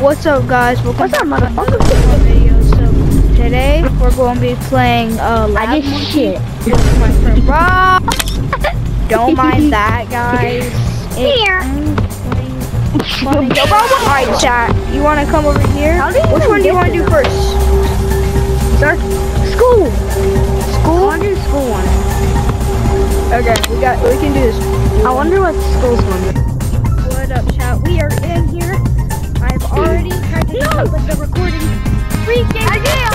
What's up, guys? Welcome What's up, motherfucker? video. So today we're going to be playing uh, Lab I just shit. with my friend Rob. Don't mind that, guys. Here. Alright, chat. You want to come over here? How do you Which one do you want to do first? Start school. I School? want to do school one. Okay, we got. We can do this. I wonder what school's gonna one. But the recording freaking.